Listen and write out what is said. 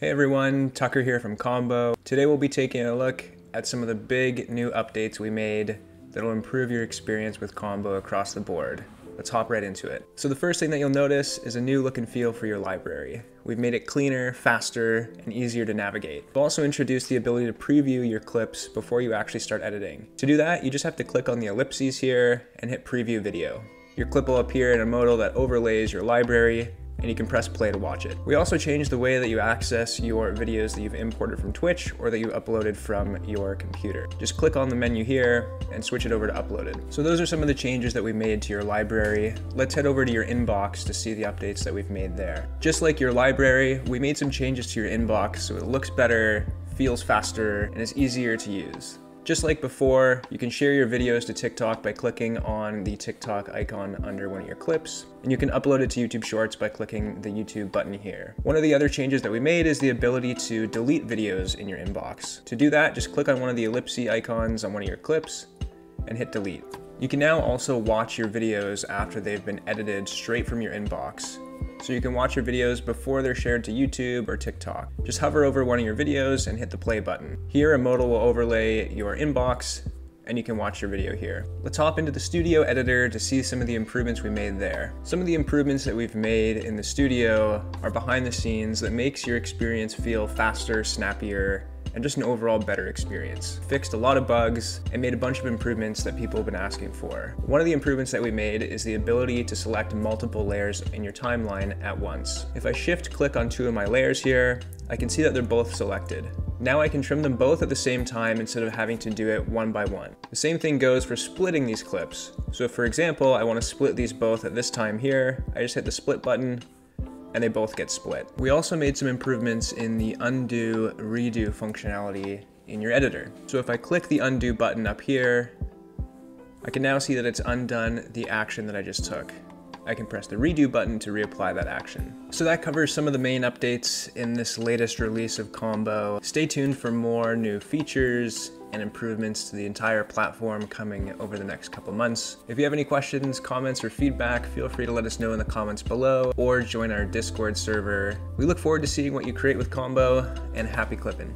Hey everyone, Tucker here from Combo. Today we'll be taking a look at some of the big new updates we made that'll improve your experience with Combo across the board. Let's hop right into it. So the first thing that you'll notice is a new look and feel for your library. We've made it cleaner, faster, and easier to navigate. We've also introduced the ability to preview your clips before you actually start editing. To do that, you just have to click on the ellipses here and hit preview video. Your clip will appear in a modal that overlays your library and you can press play to watch it. We also changed the way that you access your videos that you've imported from Twitch or that you uploaded from your computer. Just click on the menu here and switch it over to uploaded. So those are some of the changes that we made to your library. Let's head over to your inbox to see the updates that we've made there. Just like your library, we made some changes to your inbox so it looks better, feels faster, and is easier to use. Just like before, you can share your videos to TikTok by clicking on the TikTok icon under one of your clips, and you can upload it to YouTube Shorts by clicking the YouTube button here. One of the other changes that we made is the ability to delete videos in your inbox. To do that, just click on one of the ellipse icons on one of your clips and hit delete. You can now also watch your videos after they've been edited straight from your inbox so you can watch your videos before they're shared to YouTube or TikTok. Just hover over one of your videos and hit the play button. Here, a modal will overlay your inbox and you can watch your video here. Let's hop into the studio editor to see some of the improvements we made there. Some of the improvements that we've made in the studio are behind the scenes that makes your experience feel faster, snappier, and just an overall better experience. Fixed a lot of bugs and made a bunch of improvements that people have been asking for. One of the improvements that we made is the ability to select multiple layers in your timeline at once. If I shift click on two of my layers here, I can see that they're both selected. Now I can trim them both at the same time instead of having to do it one by one. The same thing goes for splitting these clips. So for example, I want to split these both at this time here, I just hit the split button and they both get split. We also made some improvements in the undo redo functionality in your editor. So if I click the undo button up here, I can now see that it's undone the action that I just took. I can press the redo button to reapply that action. So that covers some of the main updates in this latest release of Combo. Stay tuned for more new features and improvements to the entire platform coming over the next couple months. If you have any questions, comments, or feedback, feel free to let us know in the comments below or join our Discord server. We look forward to seeing what you create with Combo and happy clipping.